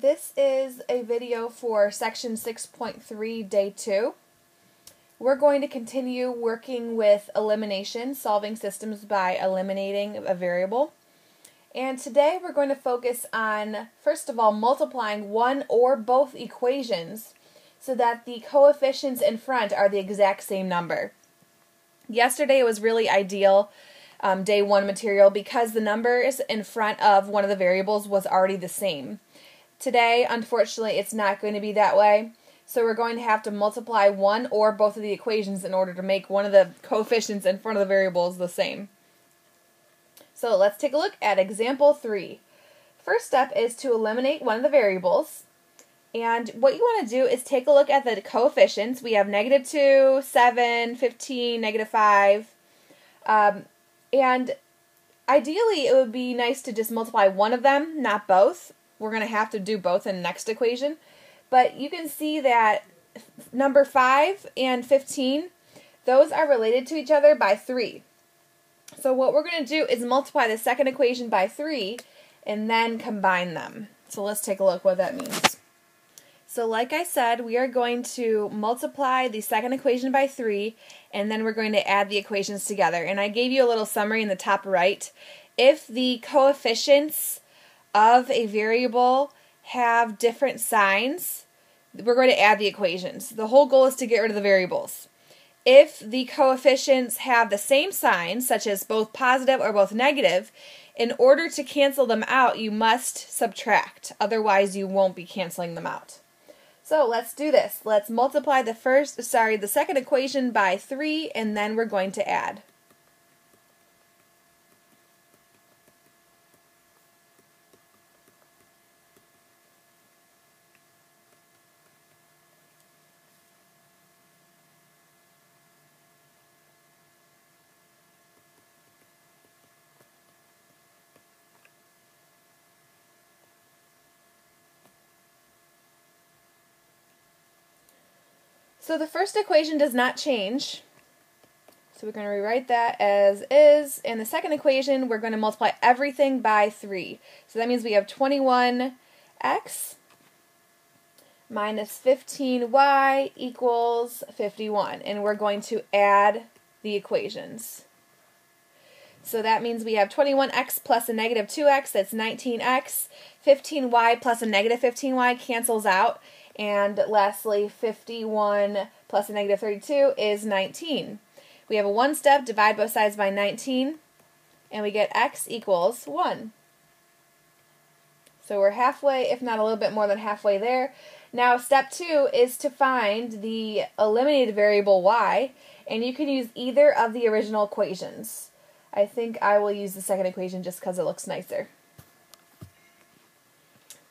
This is a video for section 6.3, day 2. We're going to continue working with elimination, solving systems by eliminating a variable. And today we're going to focus on, first of all, multiplying one or both equations so that the coefficients in front are the exact same number. Yesterday it was really ideal, um, day one material, because the numbers in front of one of the variables was already the same. Today, unfortunately, it's not going to be that way. So we're going to have to multiply one or both of the equations in order to make one of the coefficients in front of the variables the same. So let's take a look at example 3. First step is to eliminate one of the variables. And what you want to do is take a look at the coefficients. We have negative 2, 7, 15, negative 5. Um, and ideally, it would be nice to just multiply one of them, not both we're going to have to do both in the next equation. But you can see that number 5 and 15, those are related to each other by 3. So what we're going to do is multiply the second equation by 3 and then combine them. So let's take a look what that means. So like I said, we are going to multiply the second equation by 3 and then we're going to add the equations together. And I gave you a little summary in the top right. If the coefficients of a variable have different signs, we're going to add the equations. The whole goal is to get rid of the variables. If the coefficients have the same signs, such as both positive or both negative, in order to cancel them out, you must subtract. Otherwise, you won't be canceling them out. So let's do this. Let's multiply the first, sorry, the second equation by 3, and then we're going to add. So the first equation does not change. So we're going to rewrite that as is. And the second equation, we're going to multiply everything by 3. So that means we have 21x minus 15y equals 51. And we're going to add the equations. So that means we have 21x plus a negative 2x, that's 19x. 15y plus a negative 15y cancels out. And lastly, 51 plus a negative 32 is 19. We have a one step, divide both sides by 19, and we get x equals 1. So we're halfway, if not a little bit more than halfway there. Now, step two is to find the eliminated variable y, and you can use either of the original equations. I think I will use the second equation just because it looks nicer.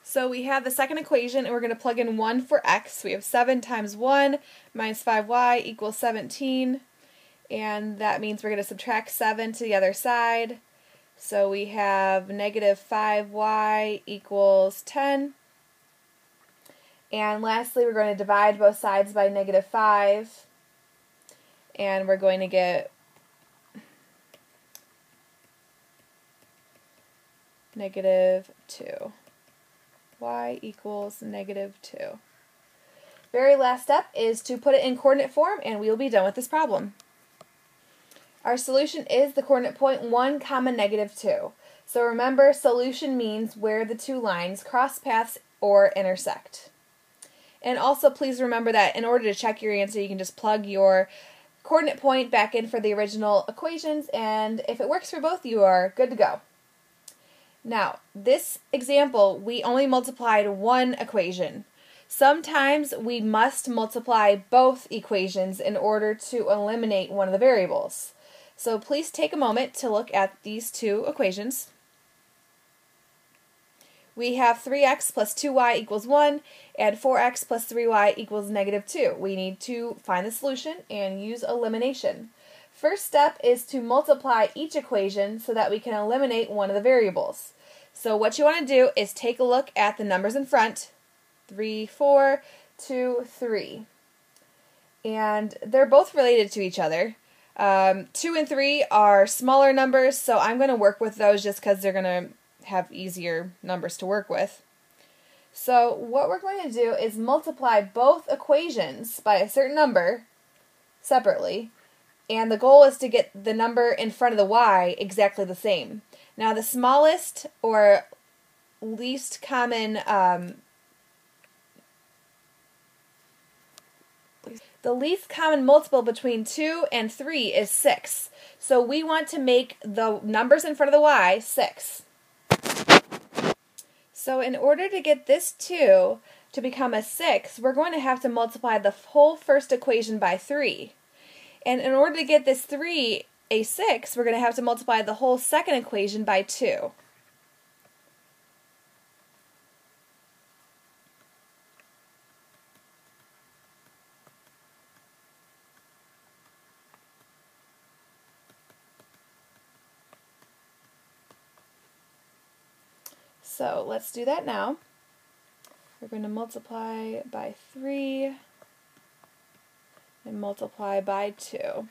So we have the second equation, and we're going to plug in 1 for x. We have 7 times 1 minus 5y equals 17. And that means we're going to subtract 7 to the other side. So we have negative 5y equals 10. And lastly, we're going to divide both sides by negative 5. And we're going to get negative 2 y equals negative 2. Very last step is to put it in coordinate form and we will be done with this problem. Our solution is the coordinate point 1 comma negative 2. So remember, solution means where the two lines cross paths or intersect. And also please remember that in order to check your answer, you can just plug your coordinate point back in for the original equations, and if it works for both, you are good to go. Now, this example, we only multiplied one equation. Sometimes we must multiply both equations in order to eliminate one of the variables. So please take a moment to look at these two equations. We have 3x plus 2y equals 1 and 4x plus 3y equals negative 2. We need to find the solution and use elimination. First step is to multiply each equation so that we can eliminate one of the variables. So what you want to do is take a look at the numbers in front. 3, 4, 2, 3. And they're both related to each other. Um, 2 and 3 are smaller numbers, so I'm going to work with those just because they're going to have easier numbers to work with. So what we're going to do is multiply both equations by a certain number separately, and the goal is to get the number in front of the y exactly the same. Now the smallest or least common um, the least common multiple between 2 and 3 is 6. So we want to make the numbers in front of the y 6. So in order to get this 2 to become a 6, we're going to have to multiply the whole first equation by 3. And in order to get this 3 a 6, we're going to have to multiply the whole second equation by 2. So let's do that now. We're going to multiply by 3 and multiply by 2.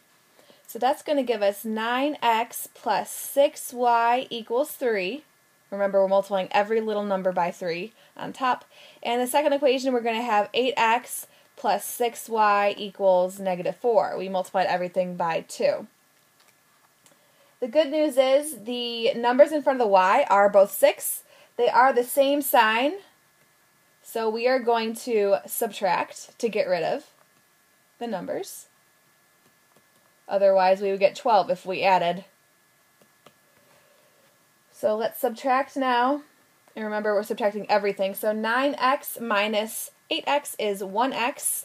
So that's going to give us 9x plus 6y equals 3. Remember, we're multiplying every little number by 3 on top. And the second equation, we're going to have 8x plus 6y equals negative 4. We multiplied everything by 2. The good news is the numbers in front of the y are both 6, they are the same sign, so we are going to subtract to get rid of the numbers. Otherwise, we would get 12 if we added. So let's subtract now. And remember, we're subtracting everything. So 9x minus 8x is 1x.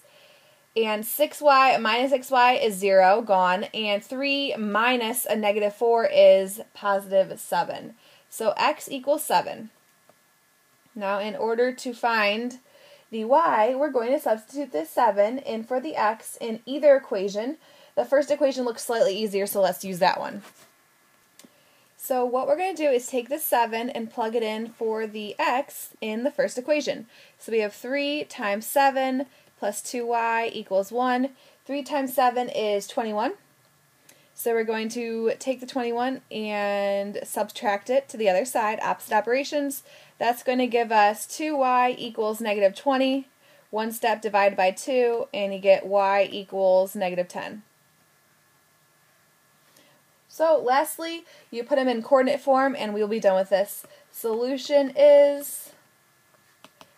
And 6y minus xy is 0, gone. And 3 minus a negative 4 is positive 7. So x equals 7. Now, in order to find the y, we're going to substitute this 7 in for the x in either equation. The first equation looks slightly easier, so let's use that one. So what we're going to do is take the 7 and plug it in for the x in the first equation. So we have 3 times 7 plus 2y equals 1. 3 times 7 is 21. So we're going to take the 21 and subtract it to the other side, opposite operations. That's going to give us 2y equals negative 20. One step divided by 2, and you get y equals negative 10. So lastly, you put them in coordinate form, and we'll be done with this. Solution is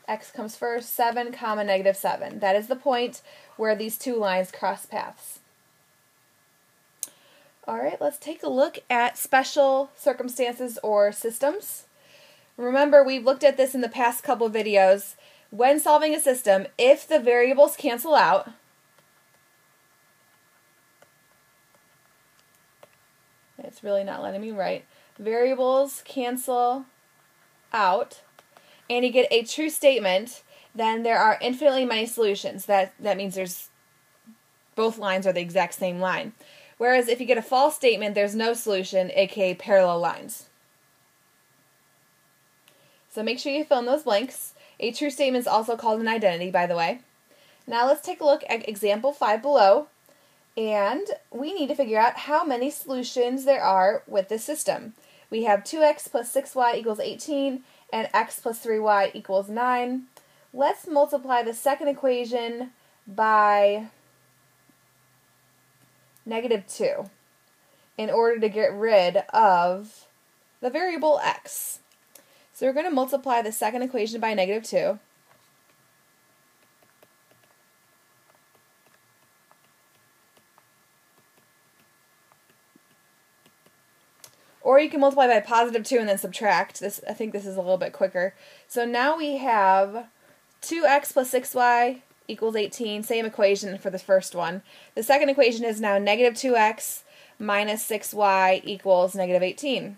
x comes first, 7 comma negative 7. That is the point where these two lines cross paths. All right, let's take a look at special circumstances or systems. Remember, we've looked at this in the past couple videos. When solving a system, if the variables cancel out, it's really not letting me write, variables cancel out, and you get a true statement, then there are infinitely many solutions. That, that means there's both lines are the exact same line. Whereas if you get a false statement, there's no solution, aka parallel lines. So make sure you fill in those blanks. A true statement is also called an identity, by the way. Now let's take a look at example 5 below. And we need to figure out how many solutions there are with this system. We have 2x plus 6y equals 18 and x plus 3y equals 9. Let's multiply the second equation by negative 2 in order to get rid of the variable x. So we're going to multiply the second equation by negative 2. Or you can multiply by positive 2 and then subtract. This I think this is a little bit quicker. So now we have 2x plus 6y equals 18, same equation for the first one. The second equation is now negative 2x minus 6y equals negative 18.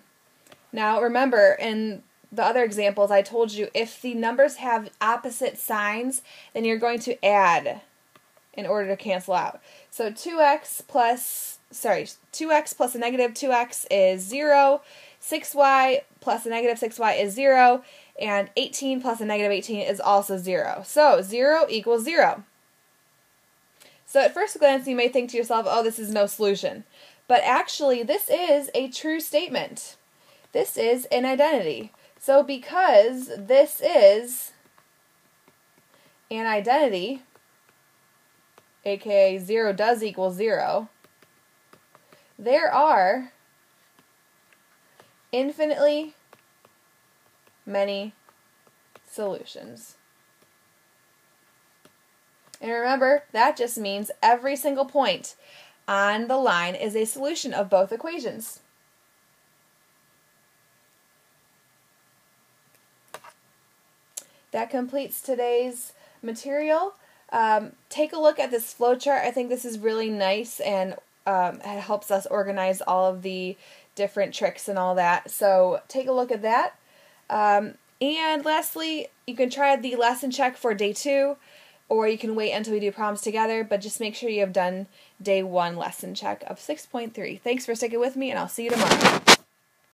Now remember, in the other examples I told you, if the numbers have opposite signs, then you're going to add in order to cancel out. So 2x plus, sorry, 2x plus a negative 2x is 0, 6y plus a negative 6y is 0, and 18 plus a negative 18 is also 0. So 0 equals 0. So at first glance, you may think to yourself, oh, this is no solution. But actually, this is a true statement. This is an identity. So because this is an identity, aka 0 does equal 0, there are infinitely many solutions. And remember, that just means every single point on the line is a solution of both equations. That completes today's material. Um, take a look at this flowchart. I think this is really nice and um, it helps us organize all of the different tricks and all that. So take a look at that. Um, and lastly, you can try the lesson check for day two, or you can wait until we do problems together, but just make sure you have done day one lesson check of 6.3. Thanks for sticking with me, and I'll see you tomorrow.